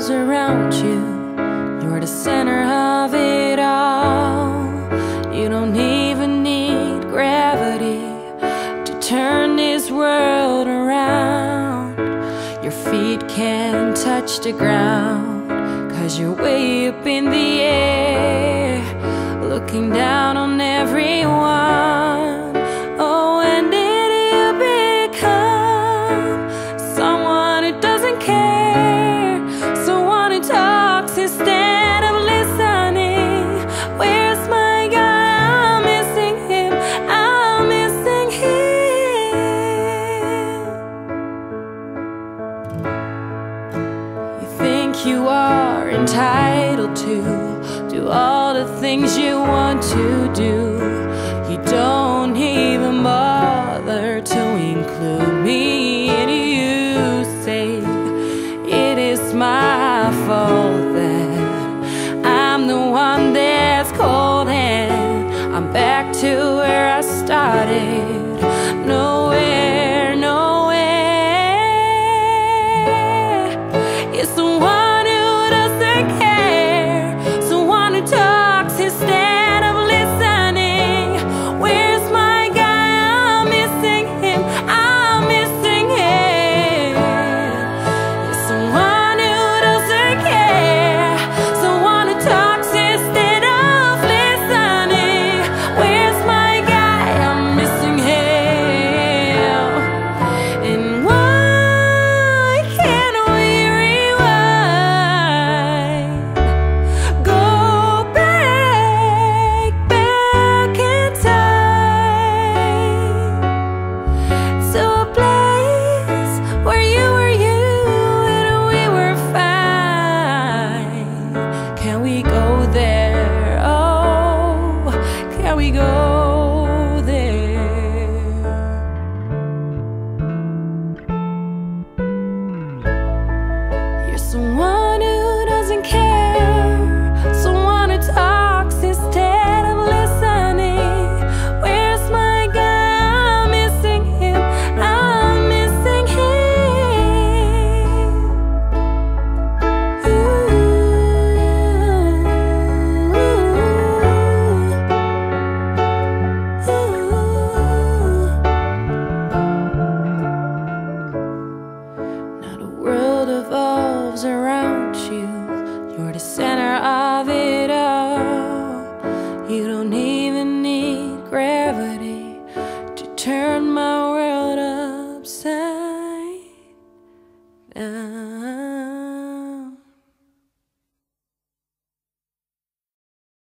revolves around you. You're the center of it all. You don't even need gravity to turn this world around. Your feet can't touch the ground, cause you're way up in the air, looking down on everyone. Are entitled to do all the things you want to do. You don't even bother to include me, and you say it is my fault that I'm the one that's cold and I'm back to where I started. Someone gravity to turn my world upside down.